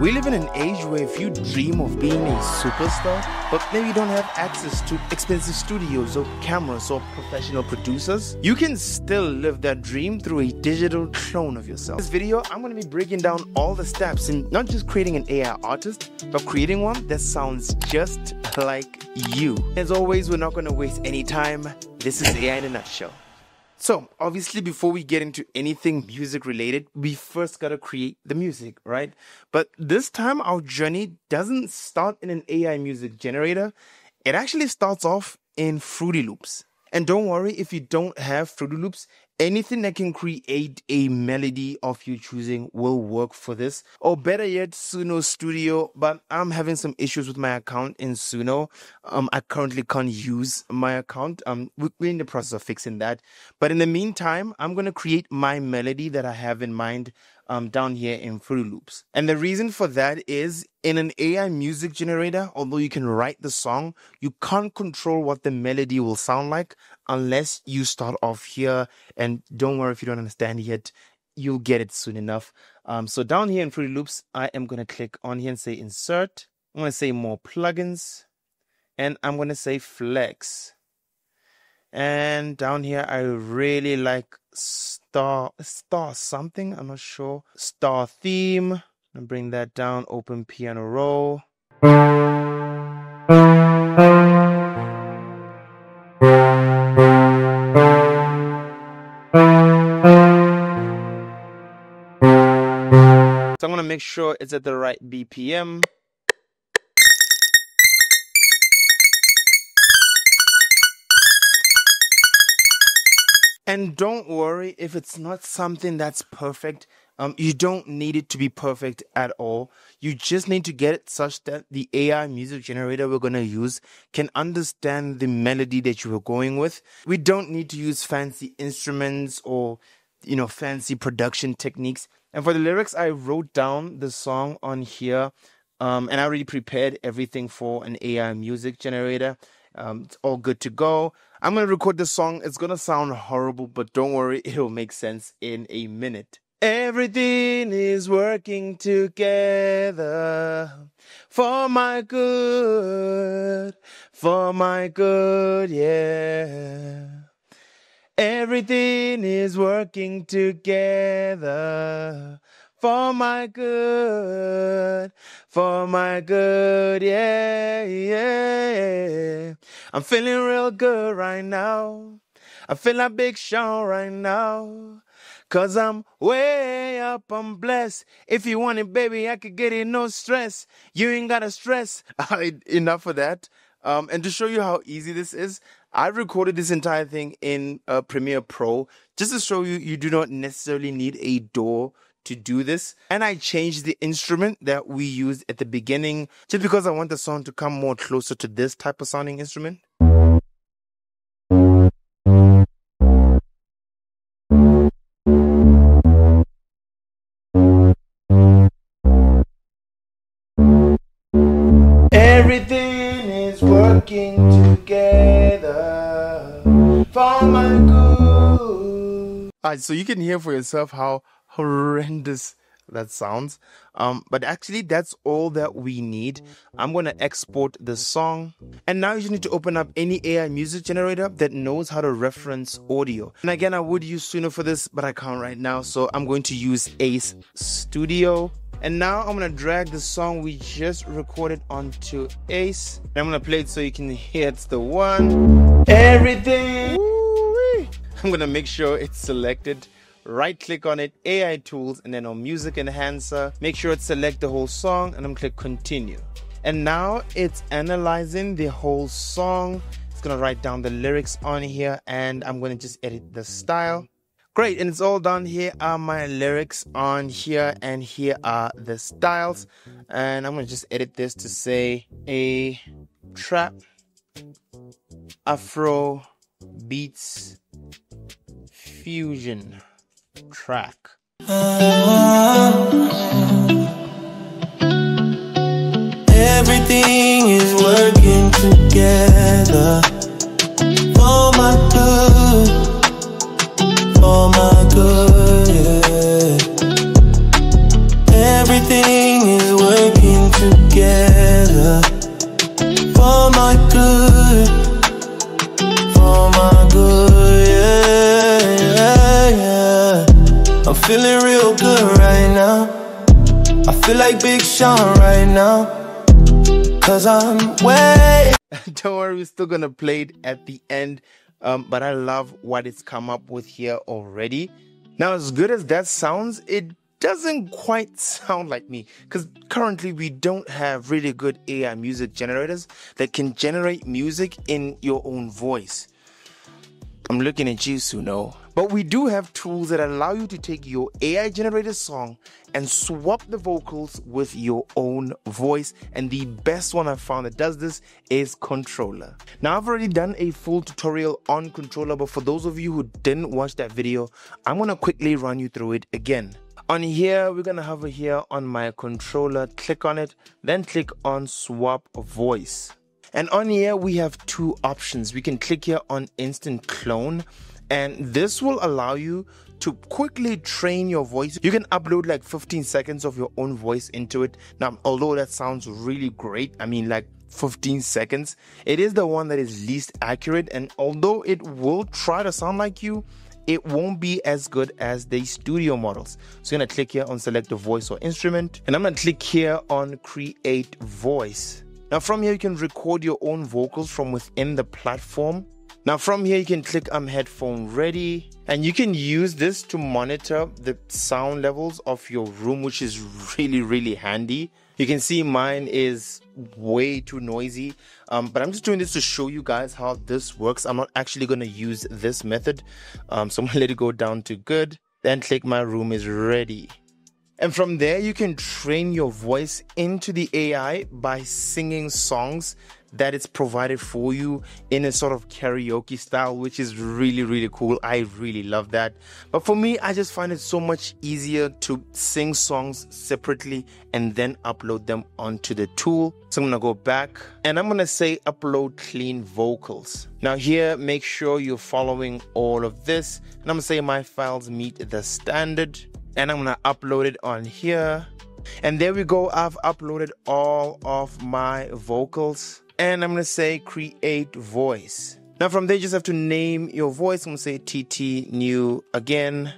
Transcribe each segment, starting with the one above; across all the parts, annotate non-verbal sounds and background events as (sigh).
We live in an age where if you dream of being a superstar, but maybe you don't have access to expensive studios or cameras or professional producers, you can still live that dream through a digital clone of yourself. In this video, I'm going to be breaking down all the steps in not just creating an AI artist, but creating one that sounds just like you. As always, we're not going to waste any time. This is AI in a nutshell. So, obviously, before we get into anything music related, we first gotta create the music, right? But this time, our journey doesn't start in an AI music generator. It actually starts off in Fruity Loops. And don't worry if you don't have Fruity Loops, anything that can create a melody of your choosing will work for this. Or better yet, Suno Studio. But I'm having some issues with my account in Suno. Um, I currently can't use my account. Um, we're in the process of fixing that. But in the meantime, I'm gonna create my melody that I have in mind um, down here in Fruity Loops. And the reason for that is in an AI music generator, although you can write the song, you can't control what the melody will sound like unless you start off here. And don't worry if you don't understand yet, you'll get it soon enough. Um, so down here in Fruity Loops, I am going to click on here and say insert. I'm going to say more plugins and I'm going to say flex. And down here, I really like star, star something. I'm not sure. Star theme. And bring that down. Open piano roll. So I'm to make sure it's at the right BPM. And don't worry if it's not something that's perfect. Um, you don't need it to be perfect at all. You just need to get it such that the AI music generator we're going to use can understand the melody that you were going with. We don't need to use fancy instruments or, you know, fancy production techniques. And for the lyrics, I wrote down the song on here. Um, and I already prepared everything for an AI music generator. Um, it's all good to go. I'm gonna record this song. It's gonna sound horrible, but don't worry, (laughs) it'll make sense in a minute. Everything is working together for my good, for my good, yeah. Everything is working together for my good, for my good, yeah, yeah. I'm feeling real good right now. I feel like Big Sean right now. Cause I'm way up, I'm blessed. If you want it, baby, I could get it, no stress. You ain't gotta stress. (laughs) Enough of that. Um, and to show you how easy this is, I recorded this entire thing in uh, Premiere Pro just to show you you do not necessarily need a DAW to do this. And I changed the instrument that we used at the beginning just because I want the song to come more closer to this type of sounding instrument. Everything is working together for my good. Alright, so you can hear for yourself how horrendous that sounds. Um, but actually, that's all that we need. I'm going to export the song. And now you just need to open up any AI music generator that knows how to reference audio. And again, I would use Suno for this, but I can't right now. So I'm going to use Ace Studio. And now I'm going to drag the song we just recorded onto Ace. And I'm going to play it so you can hear it's the one. Everything. I'm going to make sure it's selected right click on it, AI tools, and then on music enhancer, make sure it's select the whole song and I'm click continue. And now it's analyzing the whole song. It's gonna write down the lyrics on here and I'm gonna just edit the style. Great, and it's all done. Here are my lyrics on here, and here are the styles. And I'm gonna just edit this to say a trap, Afro beats, fusion track. Everything is working together for my good, for my like Big Sean right now. Cause I'm way. (laughs) Don't worry, we're still gonna play it at the end. Um, but I love what it's come up with here already. Now, as good as that sounds, it doesn't quite sound like me because currently we don't have really good AI music generators that can generate music in your own voice. I'm looking at you, Suno. But we do have tools that allow you to take your AI generated song and swap the vocals with your own voice. And the best one I've found that does this is Controlla. Now, I've already done a full tutorial on Controlla, but for those of you who didn't watch that video, I'm gonna quickly run you through it again. On here, we're gonna hover here on my controller, click on it, then click on swap voice. And on here, we have two options. We can click here on instant clone and this will allow you to quickly train your voice. You can upload like 15 seconds of your own voice into it. Now, although that sounds really great, I mean, like 15 seconds, it is the one that is least accurate. And although it will try to sound like you, it won't be as good as the studio models. So you're gonna click here on select a voice or instrument, and I'm gonna click here on create voice. Now from here, you can record your own vocals from within the platform. Now from here, you can click I'm headphone ready and you can use this to monitor the sound levels of your room, which is really, really handy. You can see mine is way too noisy, um, but I'm just doing this to show you guys how this works. I'm not actually going to use this method. Um, so I'm going to let it go down to good. Then click my room is ready. And from there, you can train your voice into the AI by singing songs that it's provided for you in a sort of karaoke style, which is really, really cool. I really love that. But for me, I just find it so much easier to sing songs separately and then upload them onto the tool. So I'm gonna go back and I'm gonna say upload clean vocals. Now, here, make sure you're following all of this. And I'm gonna say my files meet the standard and I'm gonna upload it on here. And there we go, I've uploaded all of my vocals and I'm gonna say create voice. Now from there, you just have to name your voice. I'm gonna say TT new again.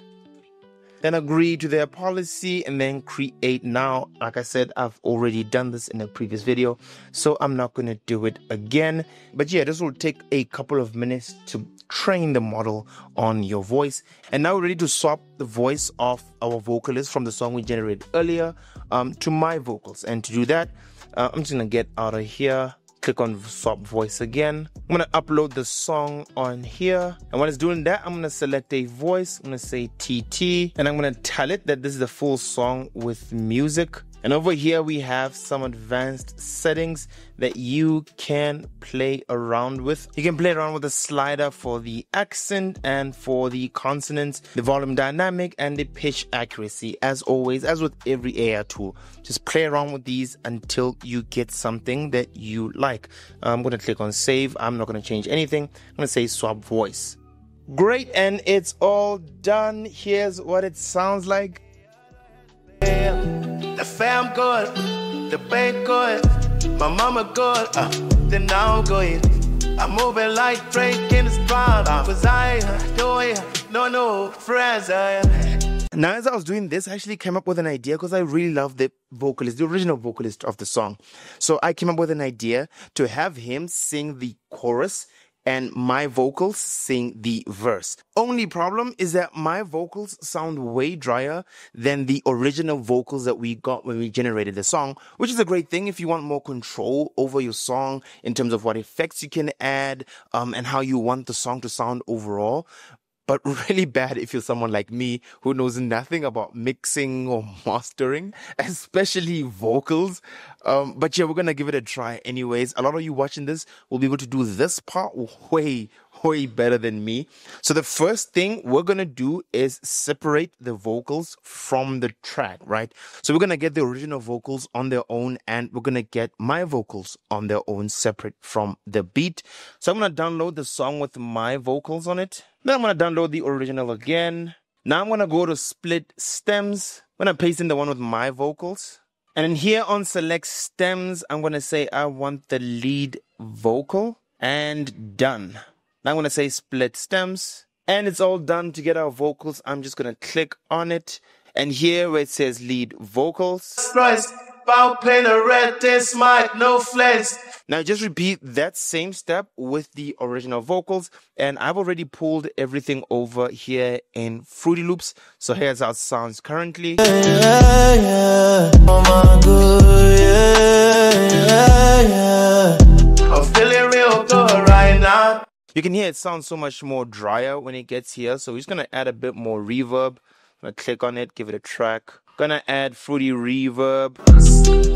Then agree to their policy and then create now. Like I said, I've already done this in a previous video, so I'm not gonna do it again. But yeah, this will take a couple of minutes to train the model on your voice. And now we're ready to swap the voice of our vocalist from the song we generated earlier um, to my vocals. And to do that, uh, I'm just gonna get out of here click on swap voice again. I'm gonna upload the song on here. And when it's doing that, I'm gonna select a voice. I'm gonna say TT and I'm gonna tell it that this is the full song with music. And over here, we have some advanced settings that you can play around with. You can play around with the slider for the accent and for the consonants, the volume dynamic, and the pitch accuracy. As always, as with every AI tool, just play around with these until you get something that you like. I'm going to click on save. I'm not going to change anything. I'm going to say swap voice. Great, and it's all done. Here's what it sounds like. The fam good, the bank good, my mama good, uh, then I'm good. I'm moving like Drake in the spot, uh, cause I doing no no friends. Uh. Now, as I was doing this, I actually came up with an idea because I really love the vocalist, the original vocalist of the song. So I came up with an idea to have him sing the chorus and my vocals sing the verse. Only problem is that my vocals sound way drier than the original vocals that we got when we generated the song, which is a great thing if you want more control over your song in terms of what effects you can add um, and how you want the song to sound overall but (laughs) really bad if you're someone like me who knows nothing about mixing or (laughs) mastering, especially vocals. Um, but yeah, we're gonna give it a try anyways. A lot of you watching this will be able to do this part way, way better than me. So the first thing we're gonna do is separate the vocals from the track, right? So we're gonna get the original vocals on their own and we're gonna get my vocals on their own separate from the beat. So I'm gonna download the song with my vocals on it. Then I'm gonna download the original again. Now I'm gonna go to split stems. I'm gonna paste in the one with my vocals. And here on select stems, I'm going to say I want the lead vocal and done. Now I'm going to say split stems and it's all done to get our vocals. I'm just going to click on it. And here where it says lead vocals. About playing a red, this no. Now just repeat that same step with the original vocals. And I've already pulled everything over here in Fruity Loops. So here's how it sounds currently. Yeah, yeah. Oh good, yeah, I'm feeling real good right now. You can hear it sounds so much more drier when it gets here. So we're just going to add a bit more reverb. I'm going to click on it, give it a track. Gonna add fruity reverb.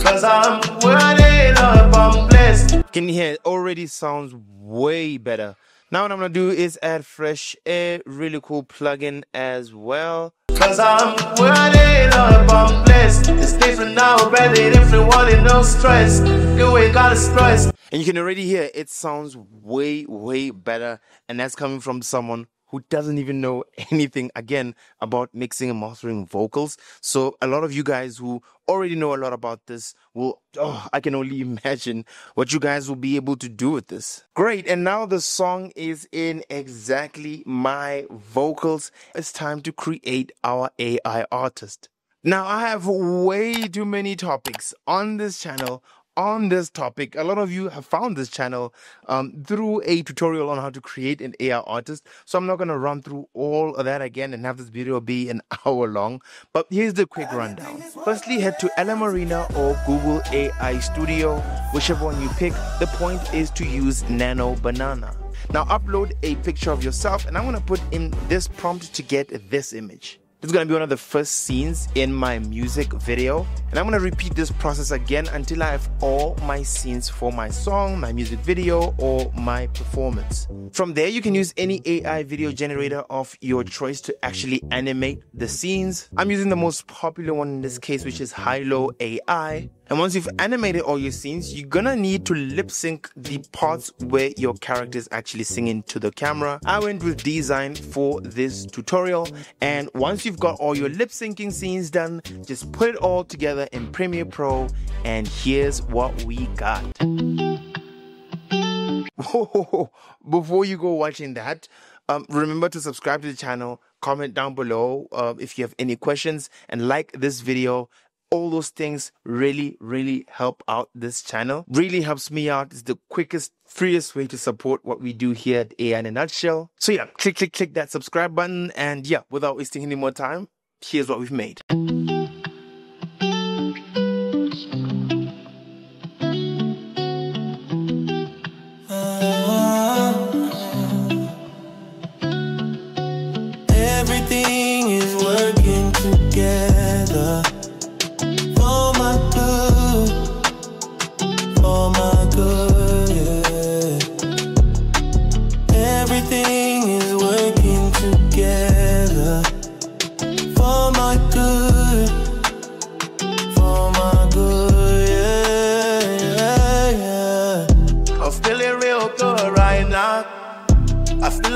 Cause I'm up, I'm blessed. Can you hear it already sounds way better. Now what I'm gonna do is add fresh air, really cool plugin as well. Cause I'm up, I'm blessed. It's different now, better different, wanting no stress. You ain't got stress. And you can already hear it sounds way, way better. And that's coming from someone who doesn't even know (laughs) anything again about mixing and mastering vocals. So a lot of you guys who already know a lot about this will, oh, I can only (laughs) imagine what you guys will be able to do with this. Great. And now the song is in exactly my vocals. It's time to create our AI artist. Now I have way too many topics on this channel on this topic. A lot of you have found this channel um, through a tutorial on how to create an AI artist. So I'm not going to run through all of that again and have this video be an (laughs) hour long. But here's the quick rundown. Firstly, head to LM Arena or Google AI Studio, whichever one you pick. The point is to use Nano Banana. Now upload a picture of yourself and I'm going to put in this prompt to get this image. This is to be one of the first scenes in my music video. And I'm to repeat this process again until I have all my scenes for my song, my music video, or my performance. From there, you can use any AI video generator of your choice to actually animate the scenes. I'm using the most popular one in this case, which is Hailuo AI. And once you've animated all your scenes, you're gonna need to lip sync the parts where your character is actually singing to the camera. I went with Design for this tutorial. And once you've got all your lip syncing scenes done, just put it all together in Premiere Pro. And here's what we got. (laughs) Before you go watching that, um, remember to subscribe to the channel, comment down below uh, if you have any questions, and like this video all those things really, really help out this channel. Really helps me out. It's the quickest, freest way to support what we do here at AI in a nutshell. So yeah, click, click, click that subscribe button. And yeah, without wasting any more time, here's what we've made.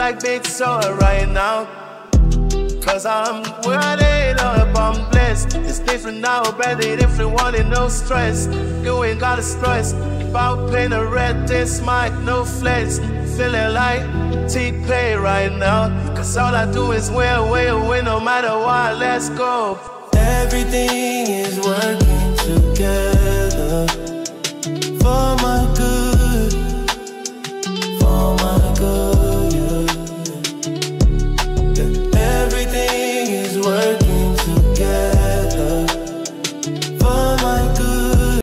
Like big soul right now. Cause I'm worried up, I'm blessed. It's different now, better different, wanting no stress. You ain't gotta stress about paying a red this mic, no flex. Feeling like T-Pain right now. Cause all I do is win, win, win, no matter what, let's go. Everything is working together.